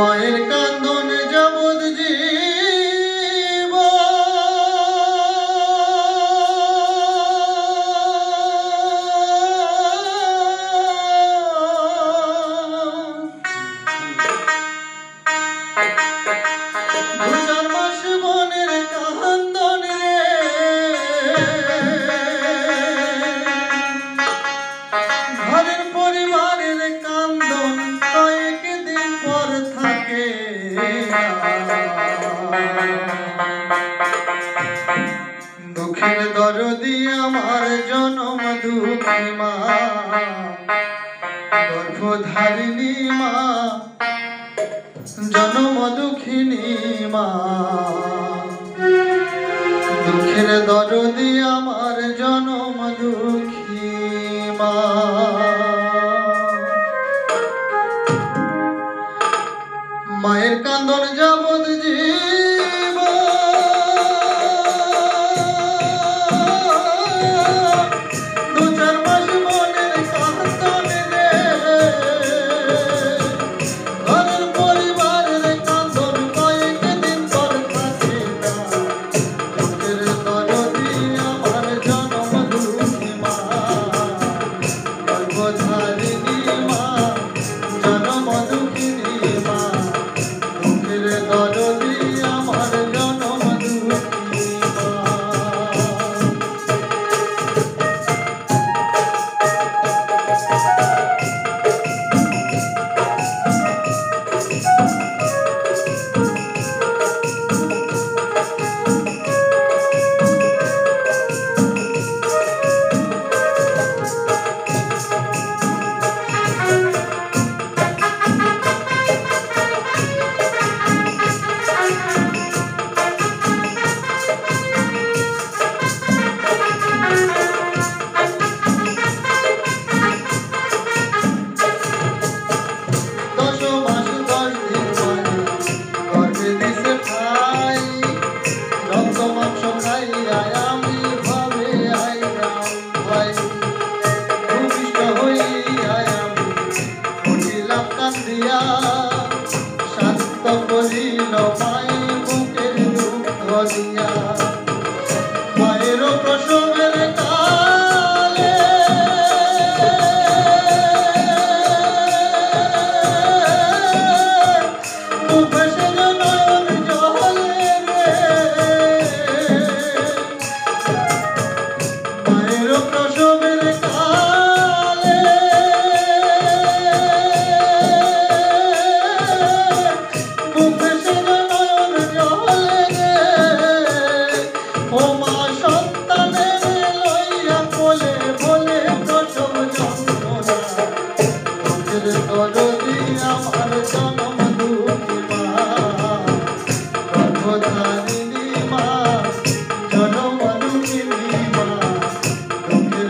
মায়ের কা দরদি আমার জনম দুঃখী মা। গর্ভধারিণী মা, জনম দুঃখিনী মা। দুঃখের দরদি আমার জনম দুঃখী মা। মায়ের কান্দন যাবত জীব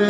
রে